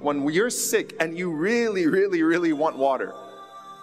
when you're sick and you really, really, really want water,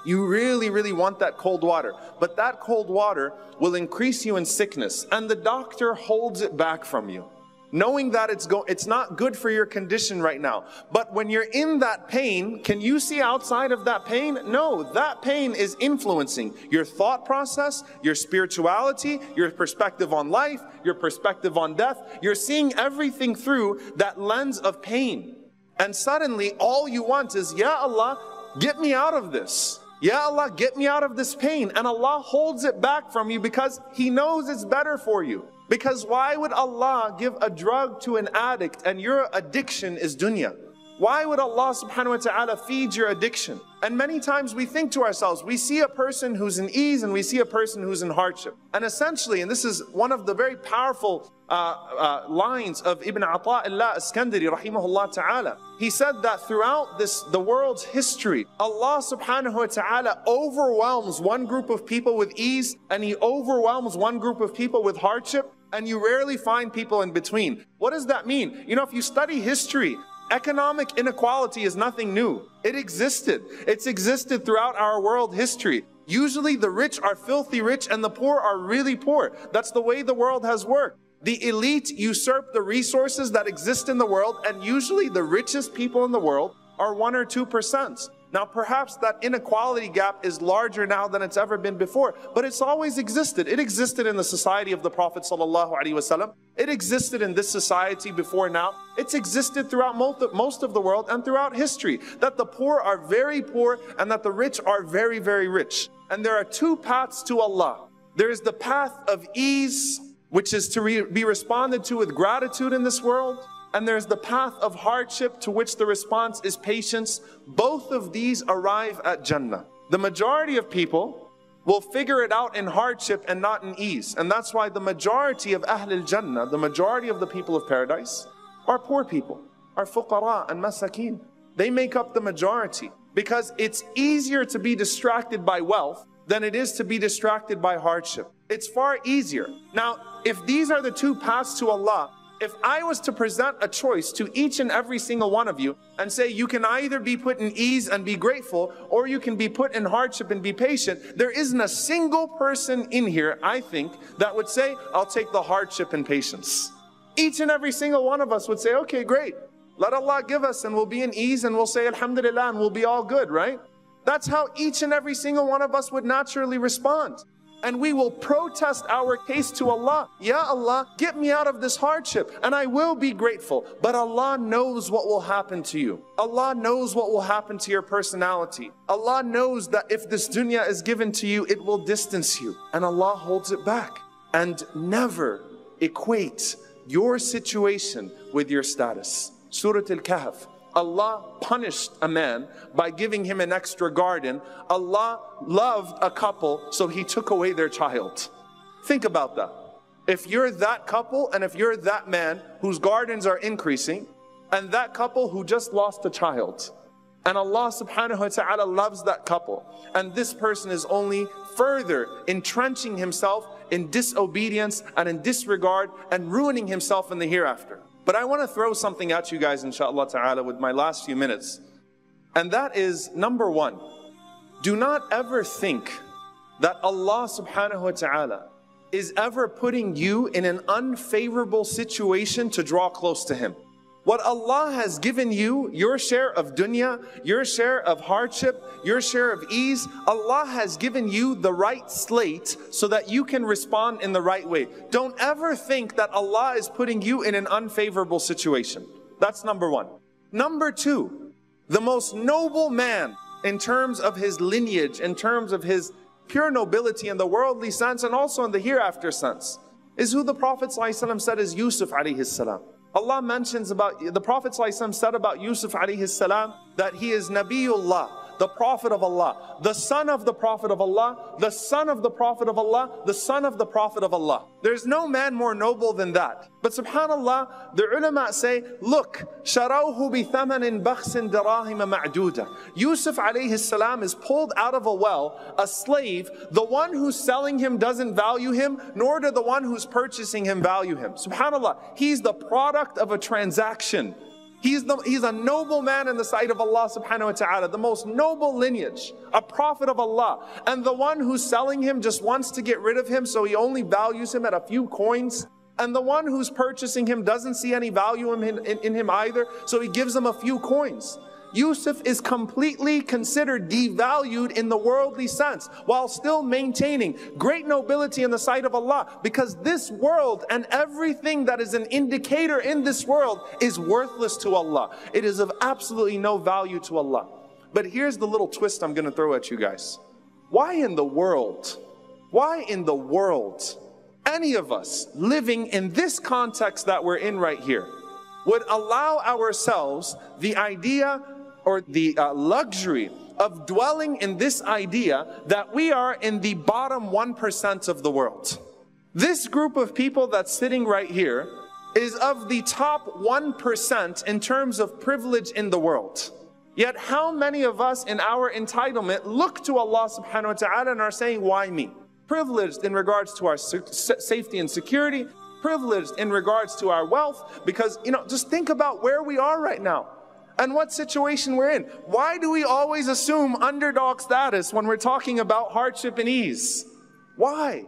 you really, really want that cold water, but that cold water will increase you in sickness, and the doctor holds it back from you knowing that it's go it's not good for your condition right now. But when you're in that pain can you see outside of that pain? No that pain is influencing your thought process your spirituality your perspective on life your perspective on death. You're seeing everything through that lens of pain and suddenly all you want is ya allah get me out of this Ya Allah, get me out of this pain. And Allah holds it back from you because He knows it's better for you. Because why would Allah give a drug to an addict and your addiction is dunya? Why would Allah subhanahu wa ta'ala feed your addiction? And many times we think to ourselves, we see a person who's in ease and we see a person who's in hardship. And essentially, and this is one of the very powerful uh, uh, lines of Ibn Ata'illah Iskandari rahimahullah ta'ala. He said that throughout this, the world's history, Allah subhanahu wa ta'ala overwhelms one group of people with ease and He overwhelms one group of people with hardship and you rarely find people in between. What does that mean? You know, if you study history, Economic inequality is nothing new. It existed. It's existed throughout our world history. Usually the rich are filthy rich and the poor are really poor. That's the way the world has worked. The elite usurp the resources that exist in the world and usually the richest people in the world are one or two percent. Now, perhaps that inequality gap is larger now than it's ever been before, but it's always existed. It existed in the society of the Prophet ﷺ. It existed in this society before now. It's existed throughout most of the world and throughout history that the poor are very poor and that the rich are very, very rich. And there are two paths to Allah. There is the path of ease, which is to be responded to with gratitude in this world and there's the path of hardship to which the response is patience. Both of these arrive at Jannah. The majority of people will figure it out in hardship and not in ease. And that's why the majority of Ahlul Jannah, the majority of the people of paradise, are poor people, are fuqara and masakin. They make up the majority because it's easier to be distracted by wealth than it is to be distracted by hardship. It's far easier. Now, if these are the two paths to Allah, if I was to present a choice to each and every single one of you and say you can either be put in ease and be grateful or you can be put in hardship and be patient, there isn't a single person in here, I think, that would say, I'll take the hardship and patience. Each and every single one of us would say, okay, great. Let Allah give us and we'll be in ease and we'll say Alhamdulillah and we'll be all good, right? That's how each and every single one of us would naturally respond and we will protest our case to Allah. Ya Allah, get me out of this hardship and I will be grateful. But Allah knows what will happen to you. Allah knows what will happen to your personality. Allah knows that if this dunya is given to you, it will distance you. And Allah holds it back. And never equate your situation with your status. Surah Al-Kahf. Allah punished a man by giving him an extra garden. Allah loved a couple, so he took away their child. Think about that. If you're that couple and if you're that man whose gardens are increasing, and that couple who just lost a child, and Allah subhanahu wa ta'ala loves that couple, and this person is only further entrenching himself in disobedience and in disregard and ruining himself in the hereafter. But I want to throw something at you guys, inshallah ta'ala, with my last few minutes. And that is number one, do not ever think that Allah subhanahu wa ta'ala is ever putting you in an unfavorable situation to draw close to Him. What Allah has given you, your share of dunya, your share of hardship, your share of ease, Allah has given you the right slate so that you can respond in the right way. Don't ever think that Allah is putting you in an unfavorable situation. That's number one. Number two, the most noble man in terms of his lineage, in terms of his pure nobility in the worldly sense and also in the hereafter sense, is who the Prophet ﷺ said is Yusuf alayhi salam. Allah mentions about, the Prophet ﷺ said about Yusuf alayhi that he is Nabiullah, the Prophet of Allah, the son of the Prophet of Allah, the son of the Prophet of Allah, the son of the Prophet of Allah. There's no man more noble than that. But subhanAllah, the ulama say, look, sharawhu bi thamanin bakhsin darahima ma'duda. Yusuf alayhi salam is pulled out of a well, a slave. The one who's selling him doesn't value him, nor do the one who's purchasing him value him. SubhanAllah, he's the product of a transaction. He's, the, he's a noble man in the sight of Allah subhanahu wa ta'ala, the most noble lineage, a prophet of Allah. And the one who's selling him just wants to get rid of him, so he only values him at a few coins. And the one who's purchasing him doesn't see any value in, in, in him either, so he gives him a few coins. Yusuf is completely considered devalued in the worldly sense while still maintaining great nobility in the sight of Allah because this world and everything that is an indicator in this world is worthless to Allah. It is of absolutely no value to Allah. But here's the little twist I'm going to throw at you guys. Why in the world, why in the world, any of us living in this context that we're in right here would allow ourselves the idea or the uh, luxury of dwelling in this idea that we are in the bottom 1% of the world. This group of people that's sitting right here is of the top 1% in terms of privilege in the world. Yet, how many of us in our entitlement look to Allah subhanahu wa ta'ala and are saying, Why me? Privileged in regards to our safety and security, privileged in regards to our wealth, because, you know, just think about where we are right now and what situation we're in. Why do we always assume underdog status when we're talking about hardship and ease? Why?